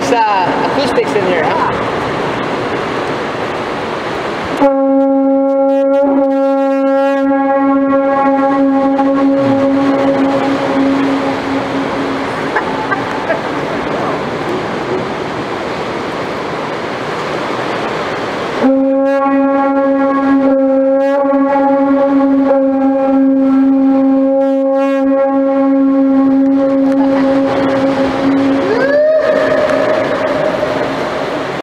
nice uh, acoustics in here, huh?